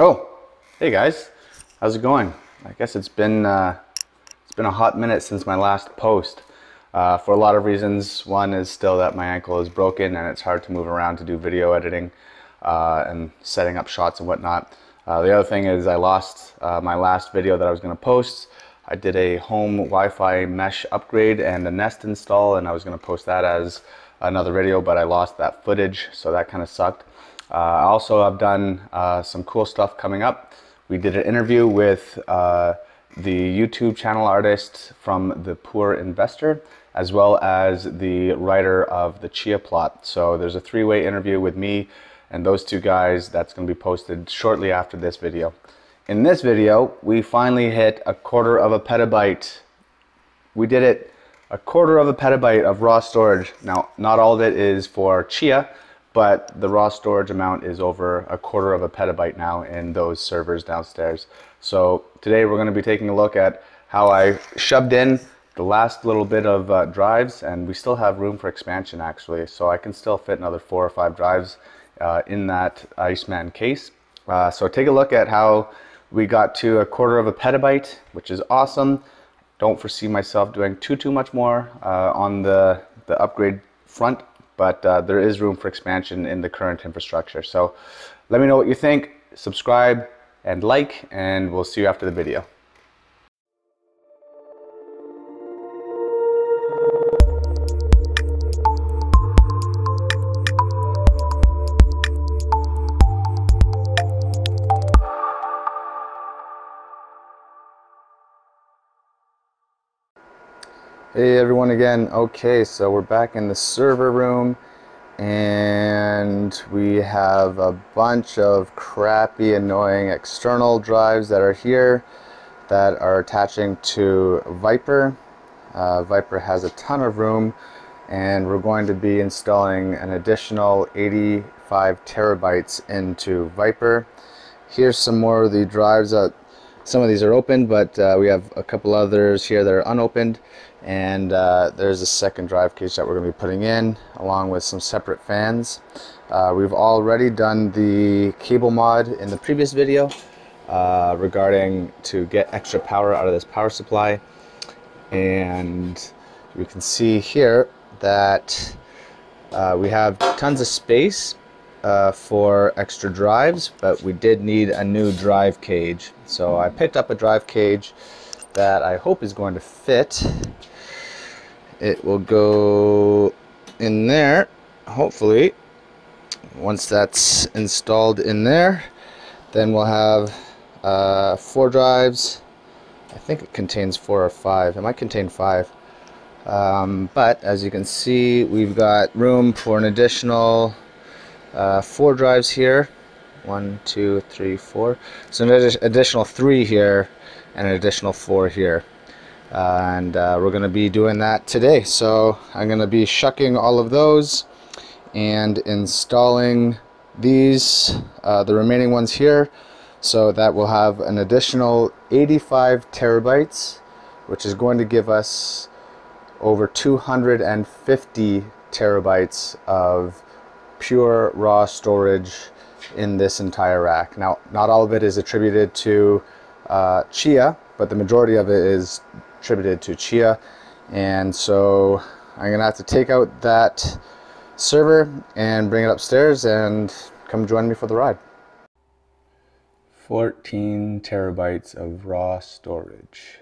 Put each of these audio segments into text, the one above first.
Oh, hey guys, how's it going? I guess it's been uh, it's been a hot minute since my last post. Uh, for a lot of reasons. One is still that my ankle is broken and it's hard to move around to do video editing uh, and setting up shots and whatnot. Uh, the other thing is I lost uh, my last video that I was going to post. I did a home Wi-Fi mesh upgrade and a Nest install, and I was going to post that as another video, but I lost that footage, so that kind of sucked. Uh, also, I've done uh, some cool stuff coming up. We did an interview with uh, the YouTube channel artist from The Poor Investor, as well as the writer of The Chia Plot. So there's a three-way interview with me and those two guys that's going to be posted shortly after this video. In this video, we finally hit a quarter of a petabyte. We did it, a quarter of a petabyte of raw storage. Now, not all of it is for Chia, but the raw storage amount is over a quarter of a petabyte now in those servers downstairs. So today we're going to be taking a look at how I shoved in the last little bit of uh, drives and we still have room for expansion actually. So I can still fit another four or five drives uh, in that Iceman case. Uh, so take a look at how we got to a quarter of a petabyte, which is awesome. Don't foresee myself doing too, too much more uh, on the, the upgrade front but uh, there is room for expansion in the current infrastructure. So let me know what you think, subscribe and like, and we'll see you after the video. Hey everyone again. Okay, so we're back in the server room and we have a bunch of crappy, annoying external drives that are here that are attaching to Viper. Uh, Viper has a ton of room and we're going to be installing an additional 85 terabytes into Viper. Here's some more of the drives that some of these are open, but uh, we have a couple others here that are unopened. And uh, there's a second drive cage that we're going to be putting in, along with some separate fans. Uh, we've already done the cable mod in the previous video uh, regarding to get extra power out of this power supply. And you can see here that uh, we have tons of space uh, for extra drives, but we did need a new drive cage. So I picked up a drive cage that I hope is going to fit. It will go in there, hopefully. Once that's installed in there, then we'll have uh, four drives. I think it contains four or five. It might contain five. Um, but as you can see, we've got room for an additional uh, four drives here one two three four so an additional three here and an additional four here uh, and uh, we're gonna be doing that today so I'm gonna be shucking all of those and installing these uh, the remaining ones here so that will have an additional 85 terabytes which is going to give us over 250 terabytes of pure raw storage in this entire rack. Now, not all of it is attributed to uh, Chia, but the majority of it is attributed to Chia. And so I'm gonna have to take out that server and bring it upstairs and come join me for the ride. 14 terabytes of raw storage.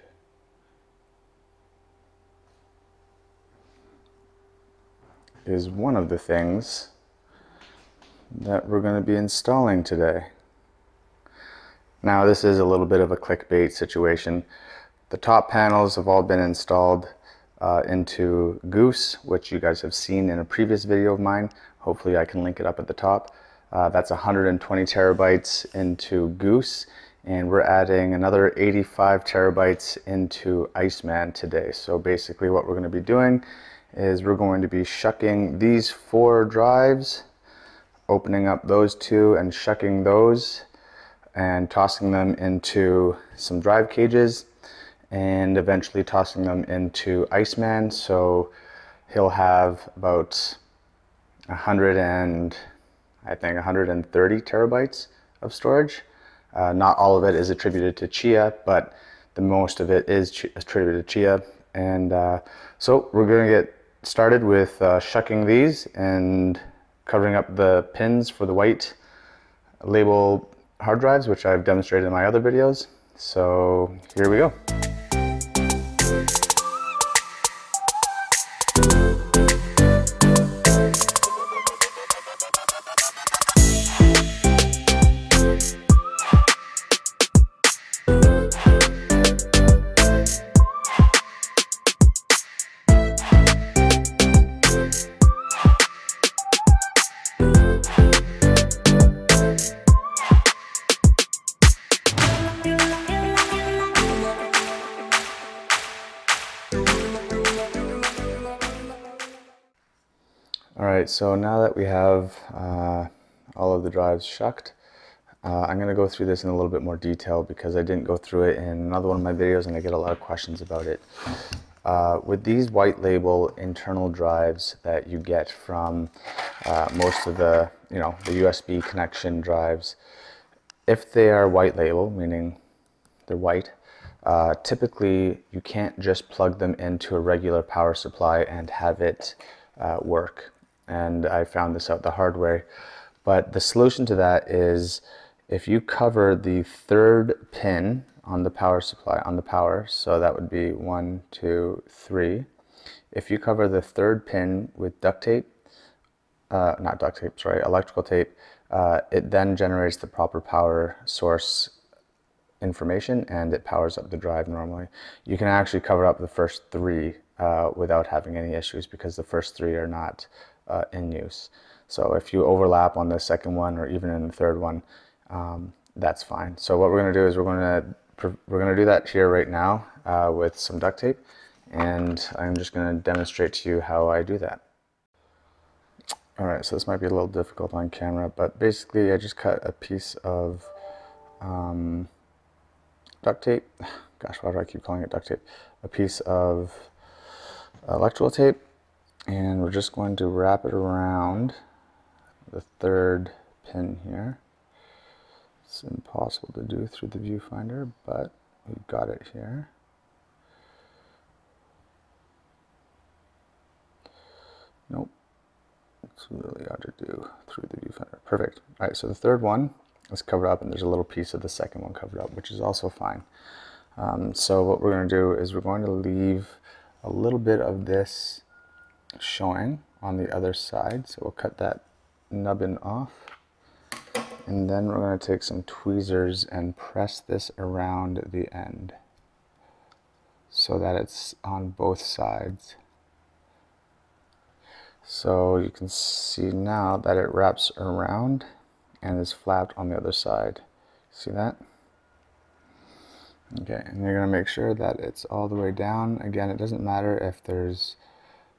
Is one of the things that we're going to be installing today. Now this is a little bit of a clickbait situation. The top panels have all been installed uh, into Goose, which you guys have seen in a previous video of mine. Hopefully I can link it up at the top. Uh, that's 120 terabytes into Goose and we're adding another 85 terabytes into Iceman today. So basically what we're going to be doing is we're going to be shucking these four drives opening up those two and shucking those and tossing them into some drive cages and eventually tossing them into Iceman so he'll have about 100 and I think 130 terabytes of storage Uh, not all of it is attributed to chia, but the most of it is attributed to chia. And uh, so we're going to get started with uh, shucking these and covering up the pins for the white label hard drives, which I've demonstrated in my other videos. So here we go. So now that we have uh, all of the drives shucked, uh, I'm going to go through this in a little bit more detail because I didn't go through it in another one of my videos and I get a lot of questions about it. Uh, with these white label internal drives that you get from uh, most of the, you know, the USB connection drives, if they are white label, meaning they're white, uh, typically you can't just plug them into a regular power supply and have it uh, work and I found this out the hard way. But the solution to that is if you cover the third pin on the power supply, on the power, so that would be one, two, three. If you cover the third pin with duct tape, uh, not duct tape, sorry, electrical tape, uh, it then generates the proper power source information and it powers up the drive normally. You can actually cover up the first three uh, without having any issues because the first three are not uh, in use. So if you overlap on the second one or even in the third one, um, that's fine. So what we're going to do is we're going to we're going to do that here right now uh, with some duct tape, and I'm just going to demonstrate to you how I do that. All right, so this might be a little difficult on camera, but basically I just cut a piece of um, duct tape. Gosh, why do I keep calling it duct tape? A piece of electrical tape and we're just going to wrap it around the third pin here. It's impossible to do through the viewfinder, but we've got it here. Nope, it's really hard to do through the viewfinder. Perfect. All right, so the third one is covered up and there's a little piece of the second one covered up, which is also fine. Um, so what we're going to do is we're going to leave a little bit of this showing on the other side. So we'll cut that nubbin off. And then we're going to take some tweezers and press this around the end so that it's on both sides. So you can see now that it wraps around and is flapped on the other side. See that? Okay, and you're going to make sure that it's all the way down. Again, it doesn't matter if there's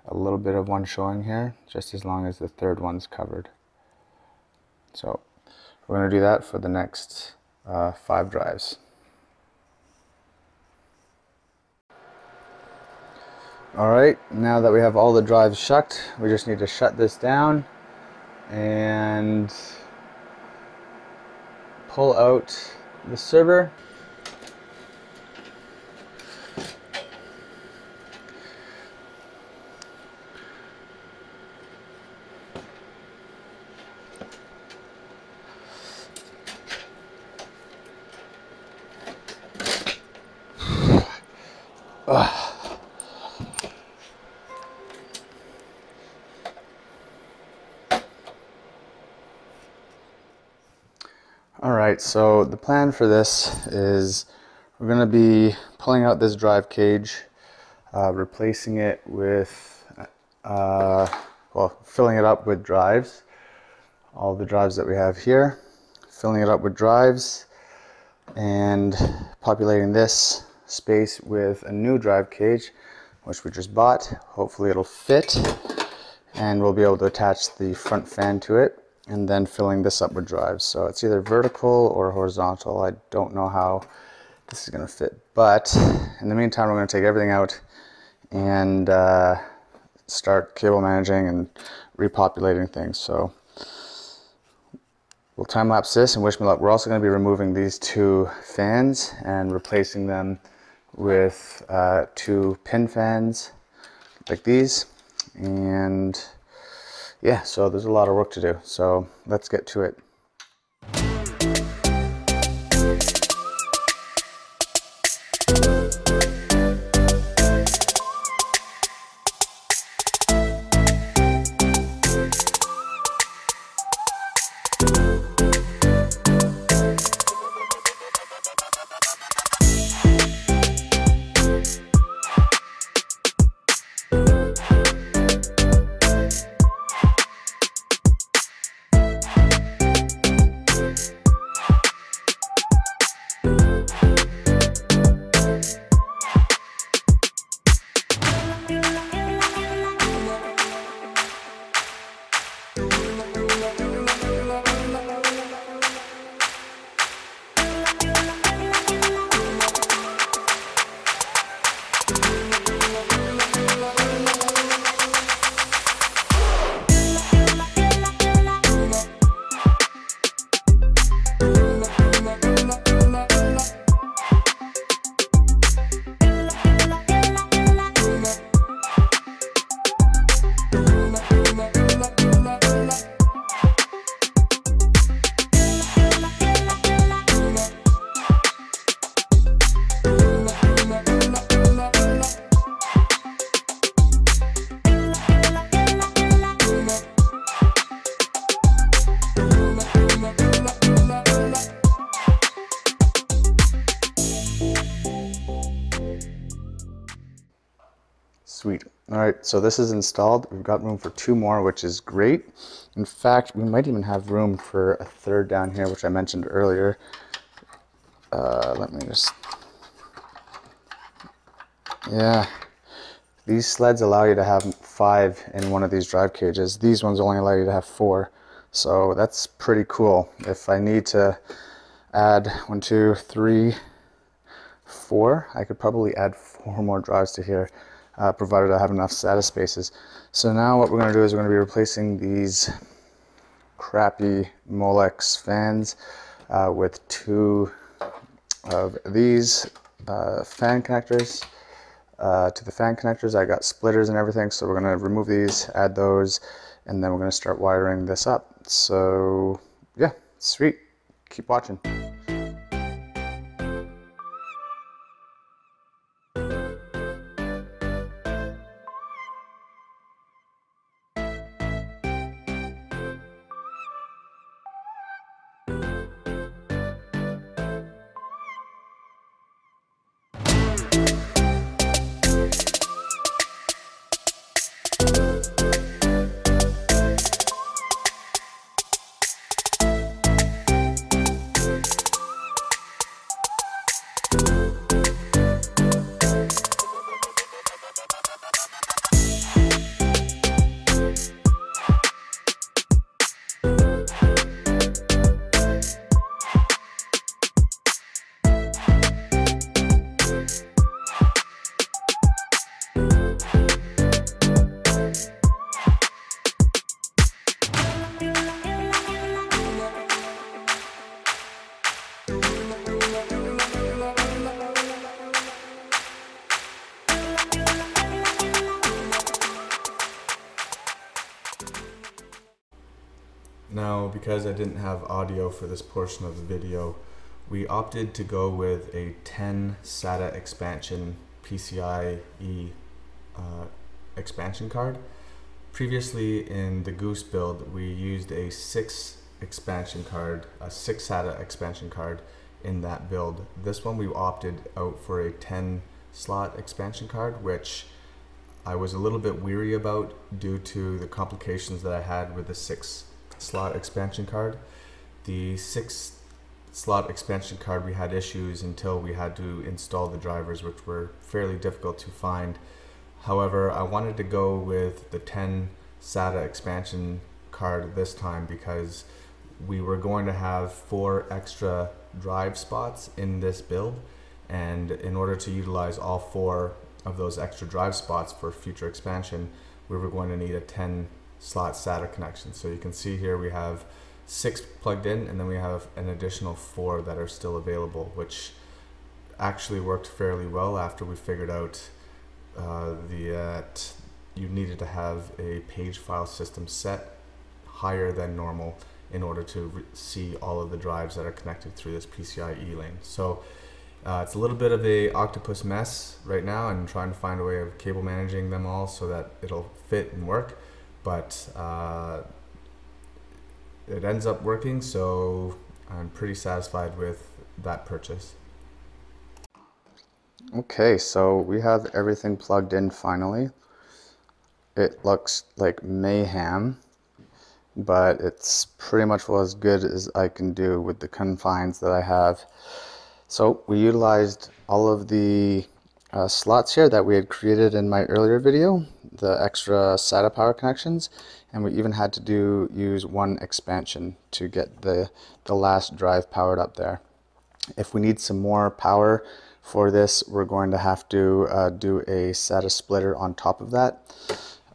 a little bit of one showing here, just as long as the third one's covered. So we're going to do that for the next uh, five drives. Alright, now that we have all the drives shucked, we just need to shut this down and pull out the server All right, so the plan for this is we're going to be pulling out this drive cage, uh, replacing it with, uh, well, filling it up with drives, all the drives that we have here, filling it up with drives, and populating this space with a new drive cage, which we just bought. Hopefully it'll fit, and we'll be able to attach the front fan to it and then filling this up with drives. So it's either vertical or horizontal. I don't know how this is gonna fit, but in the meantime, we're gonna take everything out and uh, start cable managing and repopulating things. So we'll time lapse this and wish me luck. We're also going to be removing these two fans and replacing them with uh, two pin fans like these. And yeah, so there's a lot of work to do. So let's get to it. So this is installed. We've got room for two more, which is great. In fact, we might even have room for a third down here, which I mentioned earlier. Uh, let me just... Yeah. These sleds allow you to have five in one of these drive cages. These ones only allow you to have four. So that's pretty cool. If I need to add one, two, three, four, I could probably add four more drives to here uh, provided I have enough SATA spaces. So now what we're going to do is we're going to be replacing these crappy Molex fans uh, with two of these uh, fan connectors. Uh, to the fan connectors I got splitters and everything so we're going to remove these, add those, and then we're going to start wiring this up. So yeah, sweet. Keep watching. Didn't have audio for this portion of the video, we opted to go with a 10 SATA expansion PCIe uh, expansion card. Previously in the Goose build, we used a 6 expansion card, a 6 SATA expansion card in that build. This one we opted out for a 10 slot expansion card, which I was a little bit weary about due to the complications that I had with the 6 slot expansion card. The six slot expansion card we had issues until we had to install the drivers which were fairly difficult to find. However, I wanted to go with the 10 SATA expansion card this time because we were going to have four extra drive spots in this build and in order to utilize all four of those extra drive spots for future expansion we were going to need a 10 slot SATA connection. So you can see here we have six plugged in, and then we have an additional four that are still available, which actually worked fairly well after we figured out uh, that you needed to have a page file system set higher than normal in order to see all of the drives that are connected through this PCIe lane. So uh, it's a little bit of a octopus mess right now and trying to find a way of cable managing them all so that it'll fit and work. But uh, it ends up working, so I'm pretty satisfied with that purchase. Okay, so we have everything plugged in finally. It looks like mayhem, but it's pretty much well as good as I can do with the confines that I have. So we utilized all of the uh, slots here that we had created in my earlier video, the extra SATA power connections, and we even had to do use one expansion to get the, the last drive powered up there. If we need some more power for this, we're going to have to uh, do a SATA splitter on top of that.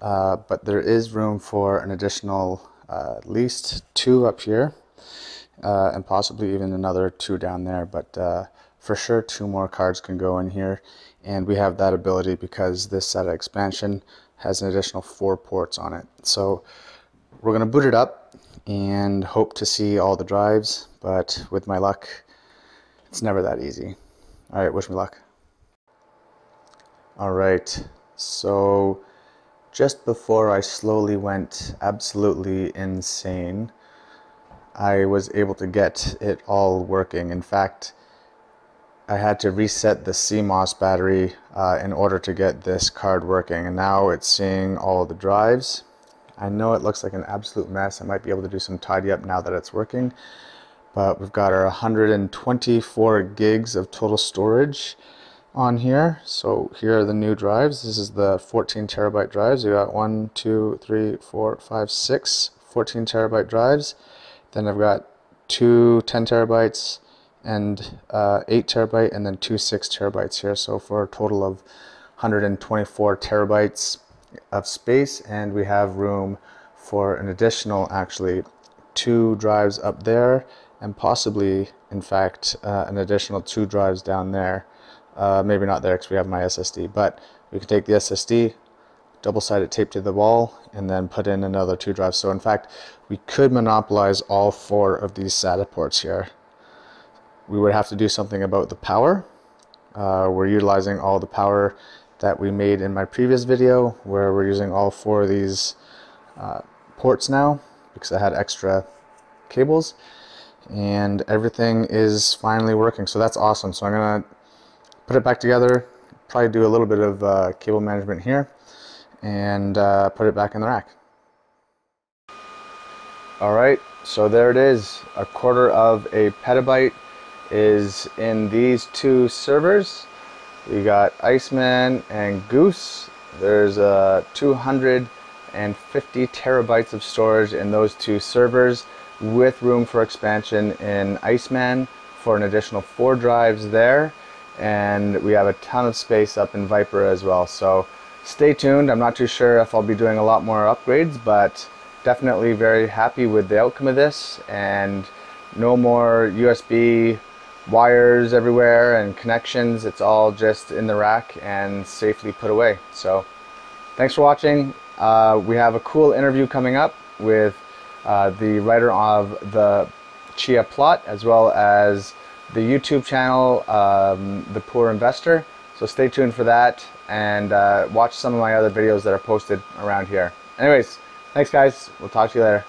Uh, but there is room for an additional uh, at least two up here uh, and possibly even another two down there. But uh, for sure, two more cards can go in here. And we have that ability because this SATA expansion has an additional four ports on it. So we're going to boot it up and hope to see all the drives. But with my luck, it's never that easy. All right, wish me luck. All right, so just before I slowly went absolutely insane, I was able to get it all working. In fact, I had to reset the CMOS battery uh, in order to get this card working and now it's seeing all the drives. I know it looks like an absolute mess. I might be able to do some tidy up now that it's working but we've got our 124 gigs of total storage on here. So here are the new drives. This is the 14 terabyte drives. We got one, two, three, four, five, six 14 terabyte drives. Then I've got two 10 terabytes and uh, 8 terabyte and then two 6 terabytes here. So for a total of 124 terabytes of space and we have room for an additional actually two drives up there and possibly in fact uh, an additional two drives down there. Uh, maybe not there because we have my SSD but we can take the SSD double-sided tape to the wall and then put in another two drives. So in fact we could monopolize all four of these SATA ports here we would have to do something about the power. Uh, we're utilizing all the power that we made in my previous video where we're using all four of these uh, ports now because I had extra cables. And everything is finally working. So that's awesome. So I'm gonna put it back together probably do a little bit of uh, cable management here and uh, put it back in the rack. Alright so there it is a quarter of a petabyte is in these two servers. We got Iceman and Goose. There's uh, 250 terabytes of storage in those two servers with room for expansion in Iceman for an additional four drives there. And we have a ton of space up in Viper as well. So stay tuned. I'm not too sure if I'll be doing a lot more upgrades but definitely very happy with the outcome of this. And no more USB wires everywhere and connections it's all just in the rack and safely put away so thanks for watching uh, we have a cool interview coming up with uh, the writer of the Chia plot, as well as the YouTube channel, um, The Poor Investor. So stay tuned for that and uh, watch some of my other videos that are posted around here. Anyways, thanks guys. We'll talk to you later.